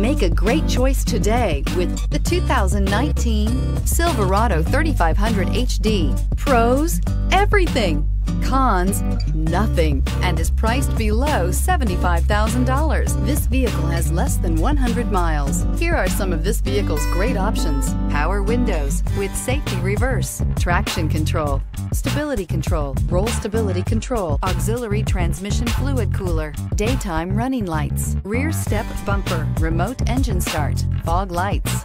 Make a great choice today with the 2019 Silverado 3500 HD. Pros, everything. Cons, nothing, and is priced below $75,000. This vehicle has less than 100 miles. Here are some of this vehicle's great options. Power windows with safety reverse, traction control, stability control, roll stability control, auxiliary transmission fluid cooler, daytime running lights, rear step bumper, remote engine start, fog lights,